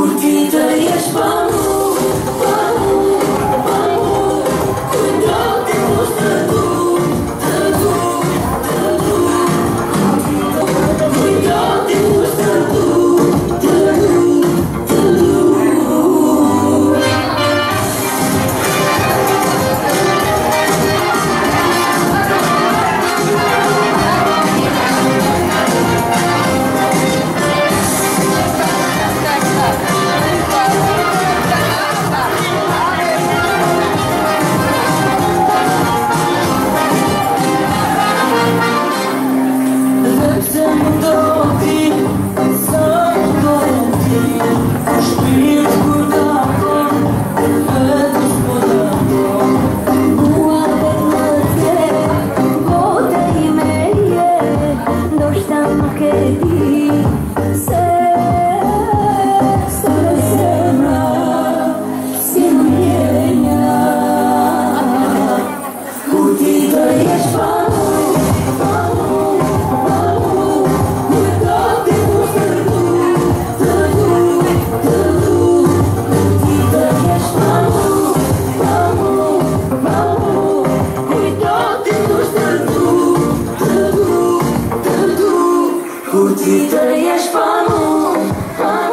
curtida e as palmas. Cu tită ești pământ.